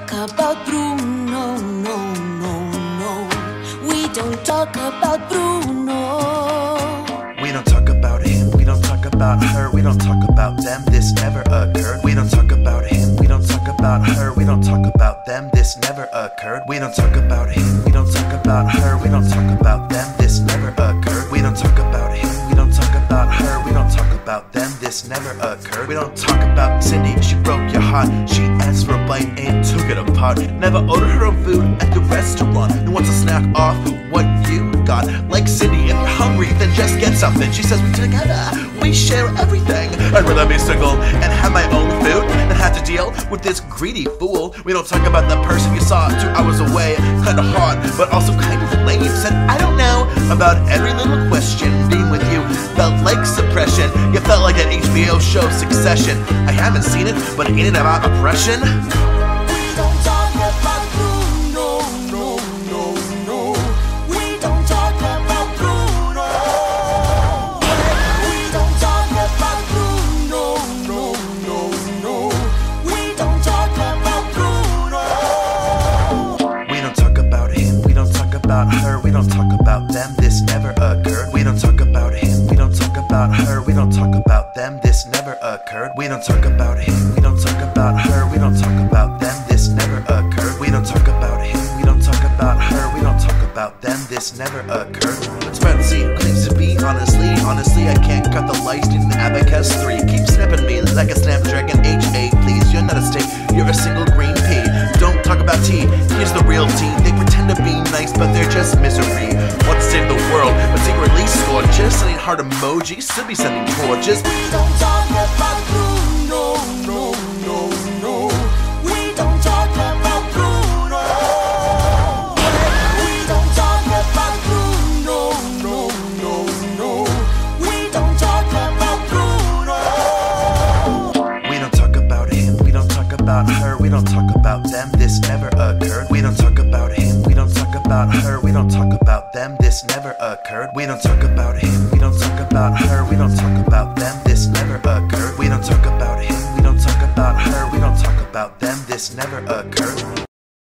talk about Bruno, no, no, no. We don't talk about Bruno. We don't talk about him, we don't talk about her, we don't talk about them, this never occurred. We don't talk about him, we don't talk about her, we don't talk about them, this never occurred. We don't talk about him, we don't talk about her, we don't talk about them, this never occurred. We don't talk about him, we don't talk about her, we don't talk about them, this never occurred. We don't talk about Cindy, she broke your heart. She and took it apart. Never ordered her own food at the restaurant. And wants to snack off what you got. Like Cindy, if you're hungry, then just get something. She says We're together, we share everything. I'd rather be single and have my own food than have to deal with this greedy fool. We don't talk about the person you saw two hours away. Kinda hard, but also kind of lame. Said I don't know about every little question. Being with you felt like suppression. You felt like that HBO show Succession. I haven't seen it, but ain't it about oppression? We don't talk about Bruno, no, no, no. No. We don't talk occurred. We don't talk about him, we don't talk about her, we don't talk about them, this never occurred. We don't talk about him, we don't talk about her, we don't talk about them, this never occurred. Fancy, claims to be honestly, honestly, I can't cut the lights in abacus 3. Keep snapping me like a snapdragon H8, please. You're not a steak, you're a single green pea. Don't talk about tea, here's the real tea. They pretend to be nice, but they're just misery. Want to save the world, but secretly scorches. Sending heart emojis, still be sending torches. We don't talk about her, we don't talk about them, this never occurred. We don't talk about him, we don't talk about her, we don't talk about them, this never occurred. We don't talk about him, we don't talk about her, we don't talk about them, this never occurred. We don't talk about him, we don't talk about her, we don't talk about them, this never occurred.